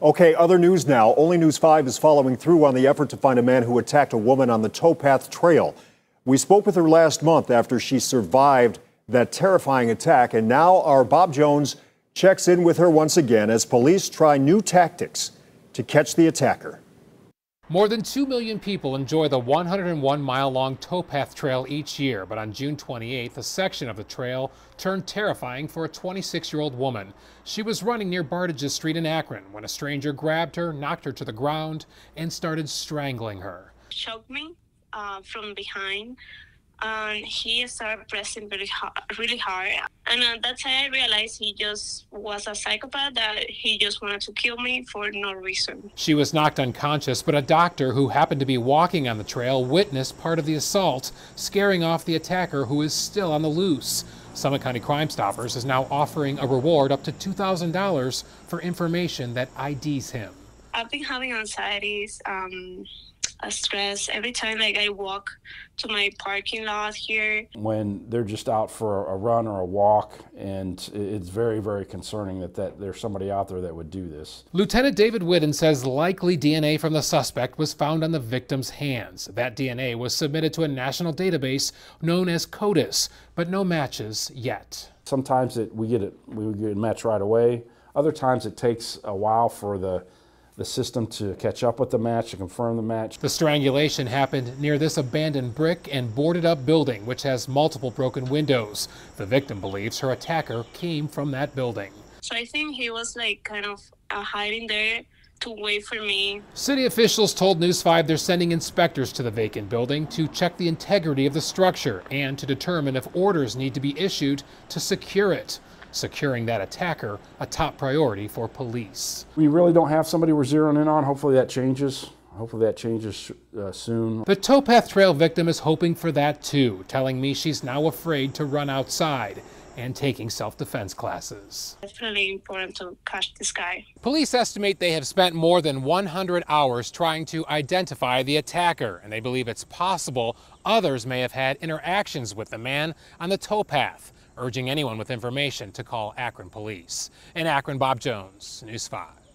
Okay, other news now. Only News 5 is following through on the effort to find a man who attacked a woman on the towpath trail. We spoke with her last month after she survived that terrifying attack, and now our Bob Jones checks in with her once again as police try new tactics to catch the attacker. More than 2 million people enjoy the 101 mile long towpath trail each year, but on June 28th, a section of the trail turned terrifying for a 26 year old woman. She was running near Bartges Street in Akron when a stranger grabbed her, knocked her to the ground, and started strangling her. Choked me uh, from behind and he started pressing really hard, really hard. And at that time, I realized he just was a psychopath, that he just wanted to kill me for no reason. She was knocked unconscious, but a doctor who happened to be walking on the trail witnessed part of the assault, scaring off the attacker who is still on the loose. Summit County Crime Stoppers is now offering a reward up to $2,000 for information that IDs him. I've been having anxieties. Um, a stress every time like I walk to my parking lot here. When they're just out for a run or a walk, and it's very, very concerning that, that there's somebody out there that would do this. Lieutenant David Whitten says likely DNA from the suspect was found on the victim's hands. That DNA was submitted to a national database known as CODIS, but no matches yet. Sometimes it, we get it we get a match right away. Other times it takes a while for the the system to catch up with the match, to confirm the match. The strangulation happened near this abandoned brick and boarded up building, which has multiple broken windows. The victim believes her attacker came from that building. So I think he was like kind of uh, hiding there to wait for me. City officials told News 5 they're sending inspectors to the vacant building to check the integrity of the structure and to determine if orders need to be issued to secure it securing that attacker a top priority for police. We really don't have somebody we're zeroing in on. Hopefully that changes. Hopefully that changes uh, soon. The towpath trail victim is hoping for that too, telling me she's now afraid to run outside and taking self-defense classes. It's really important to catch this guy. Police estimate they have spent more than 100 hours trying to identify the attacker, and they believe it's possible others may have had interactions with the man on the towpath urging anyone with information to call Akron Police. In Akron, Bob Jones, News 5.